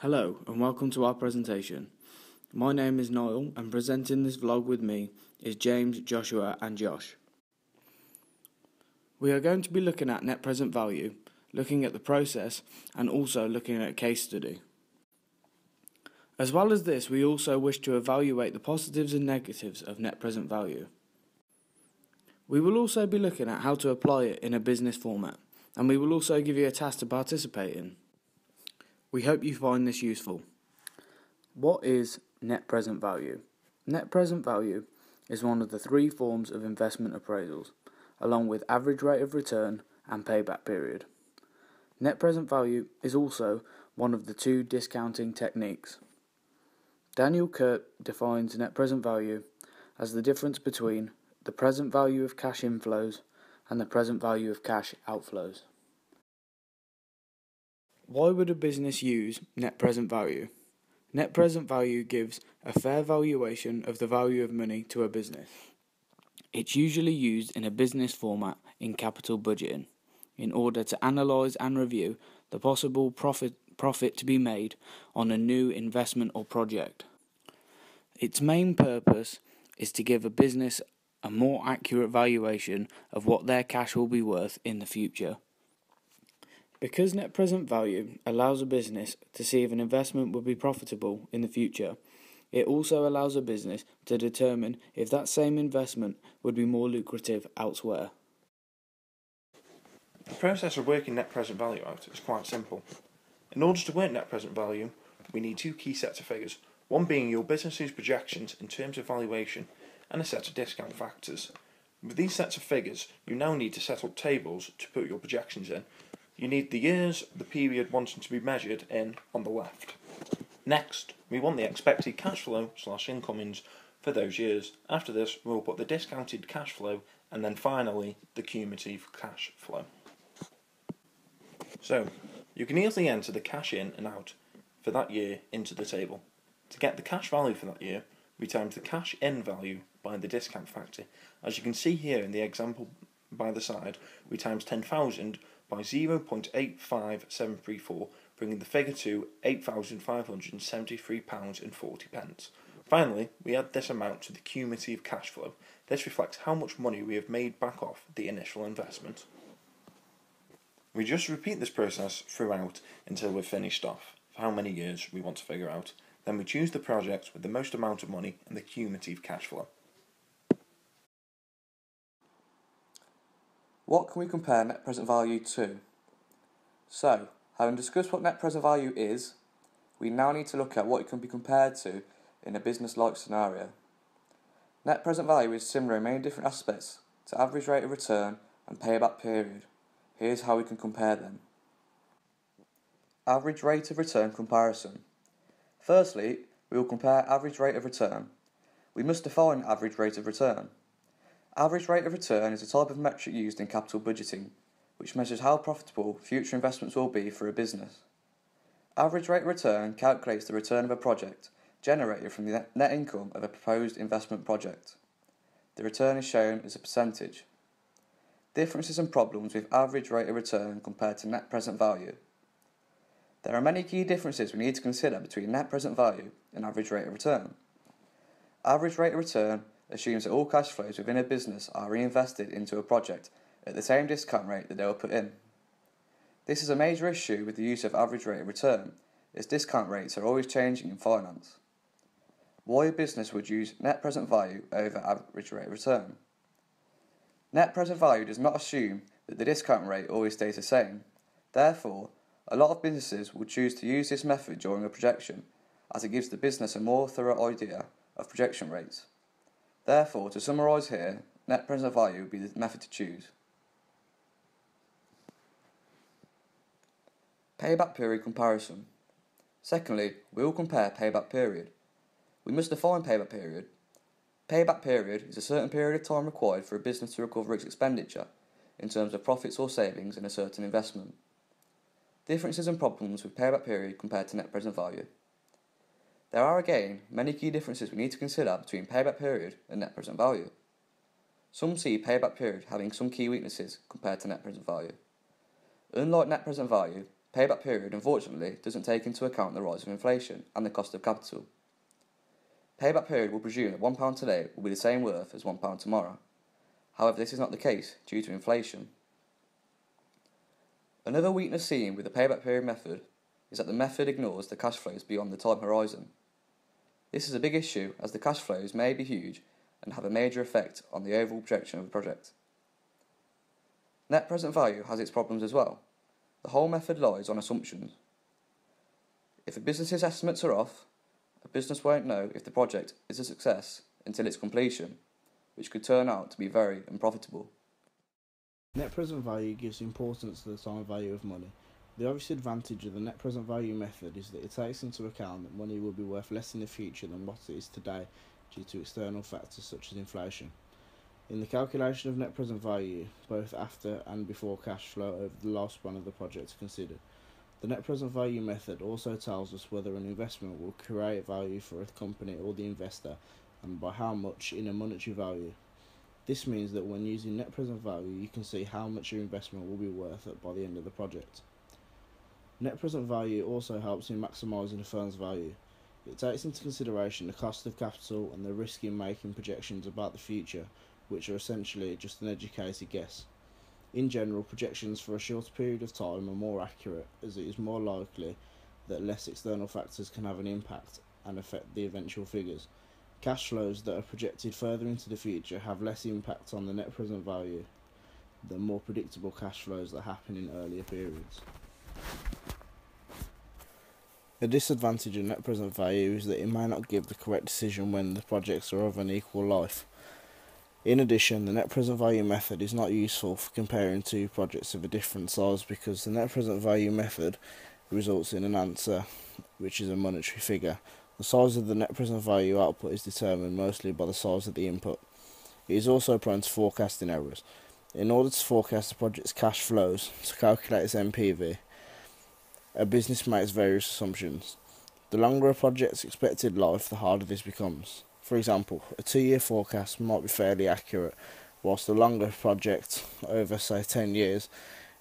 Hello and welcome to our presentation. My name is Niall and presenting this vlog with me is James, Joshua and Josh. We are going to be looking at net present value, looking at the process and also looking at case study. As well as this, we also wish to evaluate the positives and negatives of net present value. We will also be looking at how to apply it in a business format, and we will also give you a task to participate in. We hope you find this useful. What is net present value? Net present value is one of the three forms of investment appraisals, along with average rate of return and payback period. Net present value is also one of the two discounting techniques. Daniel Kurt defines net present value as the difference between the present value of cash inflows and the present value of cash outflows. Why would a business use net present value? Net present value gives a fair valuation of the value of money to a business. It's usually used in a business format in capital budgeting in order to analyse and review the possible profit, profit to be made on a new investment or project. Its main purpose is to give a business a more accurate valuation of what their cash will be worth in the future. Because net present value allows a business to see if an investment will be profitable in the future, it also allows a business to determine if that same investment would be more lucrative elsewhere. The process of working net present value out is quite simple. In order to work net present value, we need two key sets of figures, one being your business's projections in terms of valuation and a set of discount factors. With these sets of figures, you now need to set up tables to put your projections in, you need the years, the period wanting to be measured in on the left. Next, we want the expected cash flow slash incomings for those years. After this, we'll put the discounted cash flow and then finally the cumulative cash flow. So, you can easily enter the cash in and out for that year into the table. To get the cash value for that year, we times the cash in value by the discount factor. As you can see here in the example by the side, we times 10,000 by 0.85734, bringing the figure to £8,573.40. Finally, we add this amount to the cumulative cash flow. This reflects how much money we have made back off the initial investment. We just repeat this process throughout until we're finished off for how many years we want to figure out. Then we choose the project with the most amount of money and the cumulative cash flow. What can we compare net present value to? So, having discussed what net present value is, we now need to look at what it can be compared to in a business-like scenario. Net present value is similar in many different aspects to average rate of return and payback period. Here's how we can compare them. Average rate of return comparison. Firstly, we will compare average rate of return. We must define average rate of return. Average rate of return is a type of metric used in capital budgeting, which measures how profitable future investments will be for a business. Average rate of return calculates the return of a project generated from the net income of a proposed investment project. The return is shown as a percentage. Differences and problems with average rate of return compared to net present value. There are many key differences we need to consider between net present value and average rate of return. Average rate of return assumes that all cash flows within a business are reinvested into a project at the same discount rate that they were put in. This is a major issue with the use of average rate of return, as discount rates are always changing in finance. Why a business would use net present value over average rate of return? Net present value does not assume that the discount rate always stays the same. Therefore, a lot of businesses will choose to use this method during a projection, as it gives the business a more thorough idea of projection rates. Therefore, to summarise here, net present value would be the method to choose. Payback period comparison. Secondly, we will compare payback period. We must define payback period. Payback period is a certain period of time required for a business to recover its expenditure in terms of profits or savings in a certain investment. Differences and problems with payback period compared to net present value. There are again many key differences we need to consider between payback period and net present value. Some see payback period having some key weaknesses compared to net present value. Unlike net present value, payback period unfortunately doesn't take into account the rise of inflation and the cost of capital. Payback period will presume that £1 today will be the same worth as £1 tomorrow. However, this is not the case due to inflation. Another weakness seen with the payback period method is that the method ignores the cash flows beyond the time horizon. This is a big issue as the cash flows may be huge and have a major effect on the overall projection of a project. Net present value has its problems as well. The whole method lies on assumptions. If a business's estimates are off, a business won't know if the project is a success until its completion, which could turn out to be very unprofitable. Net present value gives importance to the time value of money. The obvious advantage of the net present value method is that it takes into account that money will be worth less in the future than what it is today due to external factors such as inflation. In the calculation of net present value, both after and before cash flow over the last lifespan of the project are considered. The net present value method also tells us whether an investment will create value for a company or the investor and by how much in a monetary value. This means that when using net present value, you can see how much your investment will be worth by the end of the project. Net present value also helps in maximising a firm's value. It takes into consideration the cost of capital and the risk in making projections about the future, which are essentially just an educated guess. In general, projections for a shorter period of time are more accurate as it is more likely that less external factors can have an impact and affect the eventual figures. Cash flows that are projected further into the future have less impact on the net present value than more predictable cash flows that happen in earlier periods. A disadvantage of net present value is that it may not give the correct decision when the projects are of an equal life. In addition, the net present value method is not useful for comparing two projects of a different size because the net present value method results in an answer which is a monetary figure. The size of the net present value output is determined mostly by the size of the input. It is also prone to forecasting errors. In order to forecast a project's cash flows to calculate its NPV, a business makes various assumptions. The longer a project's expected life, the harder this becomes. For example, a two year forecast might be fairly accurate, whilst a longer project, over say 10 years,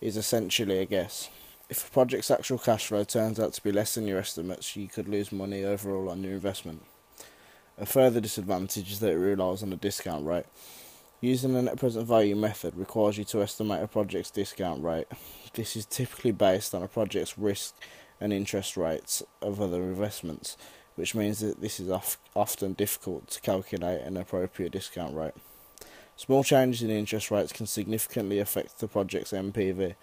is essentially a guess. If a project's actual cash flow turns out to be less than your estimates, you could lose money overall on your investment. A further disadvantage is that it relies on a discount rate. Using the net present value method requires you to estimate a project's discount rate. This is typically based on a project's risk and interest rates of other investments, which means that this is often difficult to calculate an appropriate discount rate. Small changes in interest rates can significantly affect the project's NPV.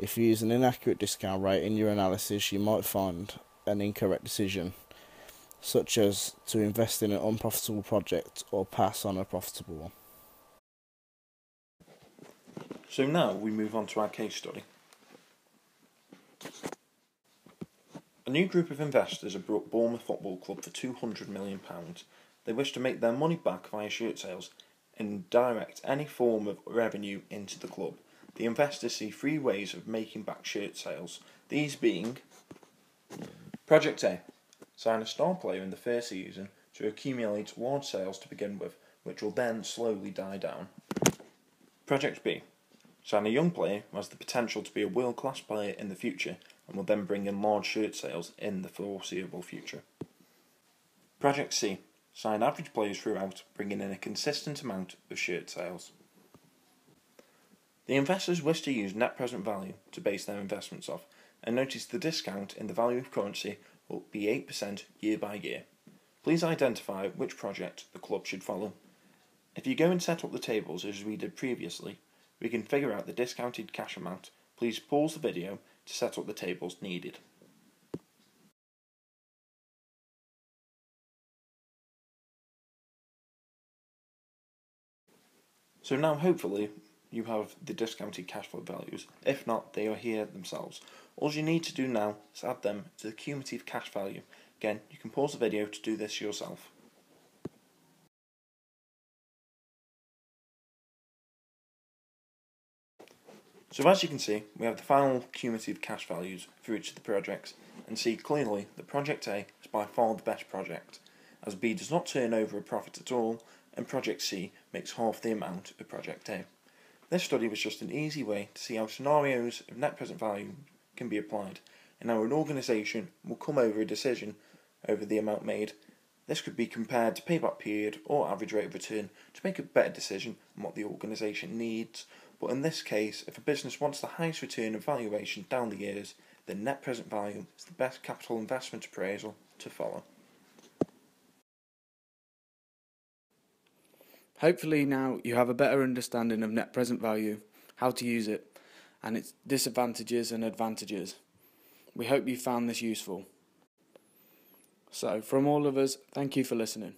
If you use an inaccurate discount rate in your analysis, you might find an incorrect decision, such as to invest in an unprofitable project or pass on a profitable one. So now we move on to our case study. A new group of investors have bought Bournemouth Football Club for £200 million. They wish to make their money back via shirt sales and direct any form of revenue into the club. The investors see three ways of making back shirt sales, these being Project A sign a star player in the first season to accumulate large sales to begin with, which will then slowly die down. Project B Sign a young player who has the potential to be a world class player in the future and will then bring in large shirt sales in the foreseeable future. Project C Sign average players throughout, bringing in a consistent amount of shirt sales. The investors wish to use net present value to base their investments off, and notice the discount in the value of currency will be 8% year by year. Please identify which project the club should follow. If you go and set up the tables as we did previously, we can figure out the discounted cash amount. Please pause the video to set up the tables needed. So now hopefully you have the discounted cash flow values. If not, they are here themselves. All you need to do now is add them to the cumulative cash value. Again, you can pause the video to do this yourself. So as you can see, we have the final cumulative cash values for each of the projects, and see clearly that Project A is by far the best project, as B does not turn over a profit at all, and Project C makes half the amount of Project A. This study was just an easy way to see how scenarios of net present value can be applied, and how an organisation will come over a decision over the amount made. This could be compared to payback period or average rate of return to make a better decision on what the organisation needs. But in this case, if a business wants the highest return of valuation down the years, then net present value is the best capital investment appraisal to follow. Hopefully, now you have a better understanding of net present value, how to use it, and its disadvantages and advantages. We hope you found this useful. So, from all of us, thank you for listening.